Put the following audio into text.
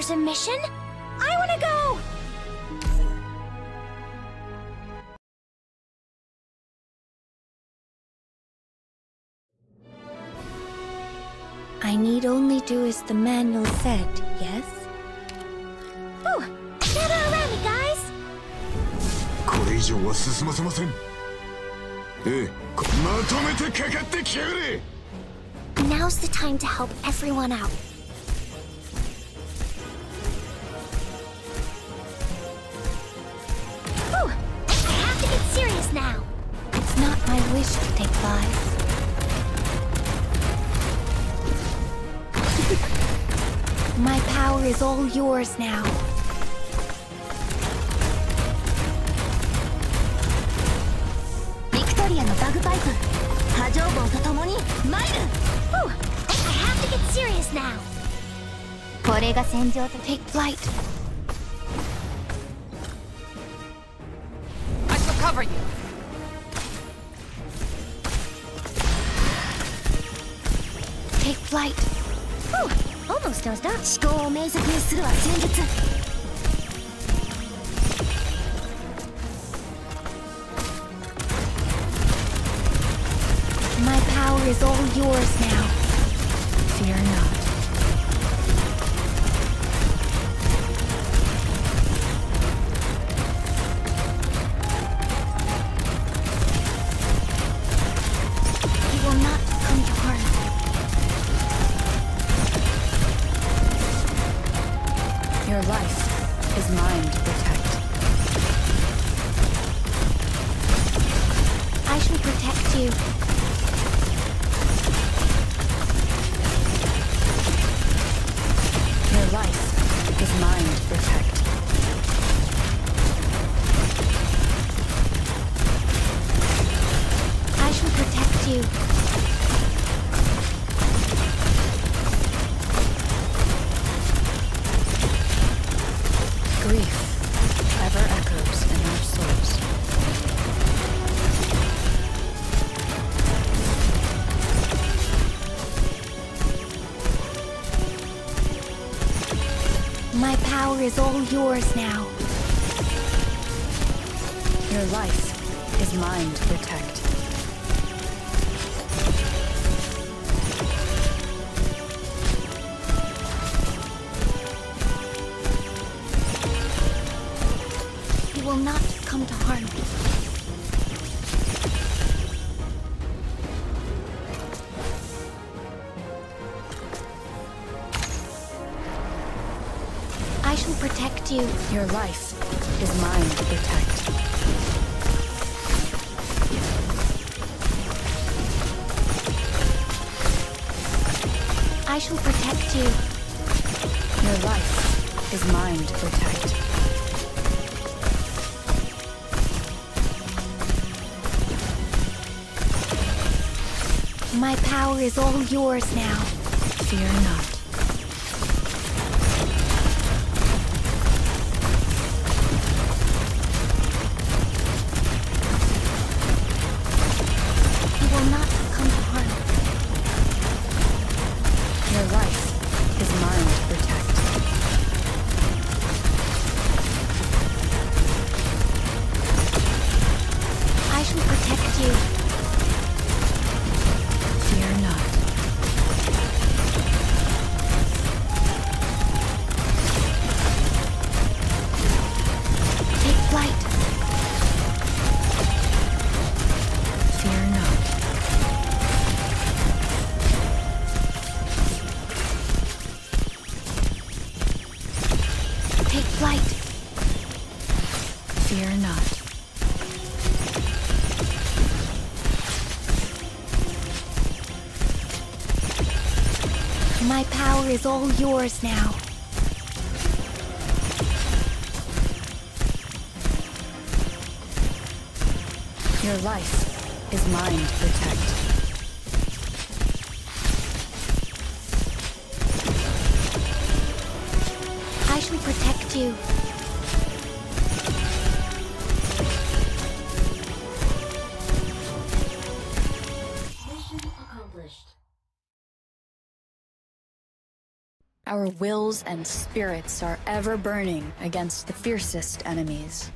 there's a mission? I wanna go! I need only do as the manual said, yes? Ooh! Gather around me, guys! これ以上は進ませませんええこまとめてかかってきやがれ Now's the time to help everyone out. Wish to take lives. my power is all yours now. ビクトリアのバグパイプ波状棒と共に参る Ooh, I have to get serious now. これが戦場と Take flight. flight. Ooh, almost dozed off. 思考を明晰にするは戦術 My power is all yours now. Is mine to protect. I shall protect you. Your life is mine to protect. I shall protect you. Grief ever echoes in our souls. My power is all yours now. Your life is mine to protect. Will not come to harm me. I shall protect you. Your life is mine to protect. I shall protect you. Your life is mine to protect. My power is all yours now. Fear not. Take flight. Fear not. My power is all yours now. Your life is mine to protect. Shall protect you. Mission accomplished. Our wills and spirits are ever burning against the fiercest enemies.